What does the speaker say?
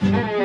Mm-hmm.